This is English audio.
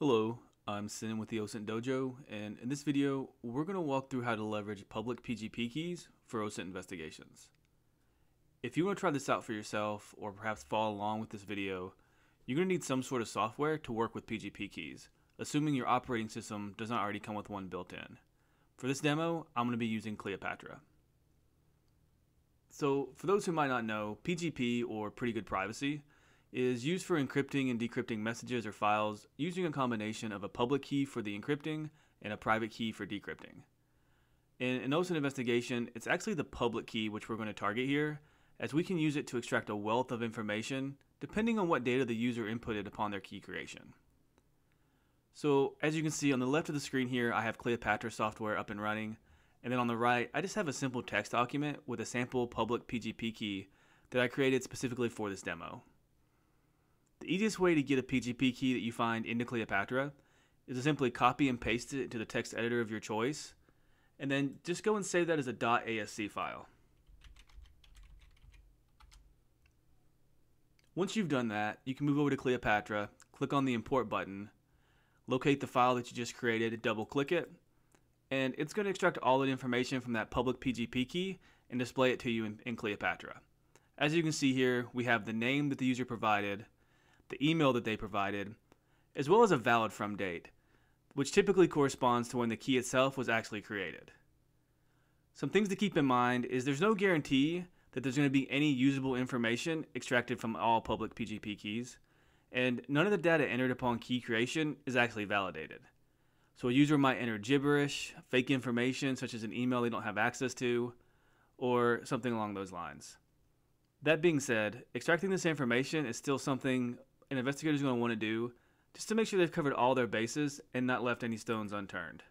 Hello, I'm Sin with the OSINT Dojo, and in this video, we're going to walk through how to leverage public PGP keys for OSINT investigations. If you want to try this out for yourself, or perhaps follow along with this video, you're going to need some sort of software to work with PGP keys, assuming your operating system does not already come with one built in. For this demo, I'm going to be using Kleopatra. So, for those who might not know, PGP, or Pretty Good Privacy, is used for encrypting and decrypting messages or files using a combination of a public key for the encrypting and a private key for decrypting. In an OSINT investigation, it's actually the public key which we're going to target here, as we can use it to extract a wealth of information depending on what data the user inputted upon their key creation. So as you can see on the left of the screen here, I have Kleopatra software up and running, and then on the right, I just have a simple text document with a sample public PGP key that I created specifically for this demo. The easiest way to get a PGP key that you find into Kleopatra is to simply copy and paste it into the text editor of your choice, and then just go and save that as a .asc file. Once you've done that, you can move over to Kleopatra, click on the import button, locate the file that you just created, double click it, and it's going to extract all the information from that public PGP key and display it to you in, in Kleopatra. As you can see here, we have the name that the user provided, the email that they provided, as well as a valid from date, which typically corresponds to when the key itself was actually created. Some things to keep in mind is there's no guarantee that there's going to be any usable information extracted from all public PGP keys, and none of the data entered upon key creation is actually validated. So a user might enter gibberish, fake information such as an email they don't have access to, or something along those lines. That being said, extracting this information is still something an investigator is going to want to do just to make sure they've covered all their bases and not left any stones unturned.